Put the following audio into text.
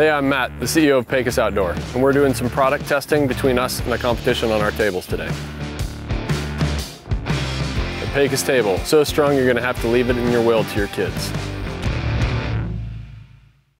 Hey, I'm Matt, the CEO of Pecos Outdoor, and we're doing some product testing between us and the competition on our tables today. The Pecos table, so strong you're gonna have to leave it in your will to your kids.